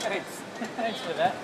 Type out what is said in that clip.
Thanks. thanks for that.